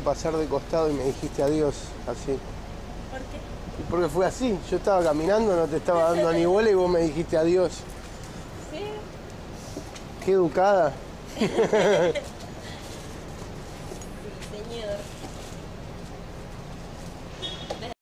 pasar de costado y me dijiste adiós así. ¿Por qué? Porque fue así, yo estaba caminando, no te estaba dando ni bola y vos me dijiste adiós. Sí. Qué educada.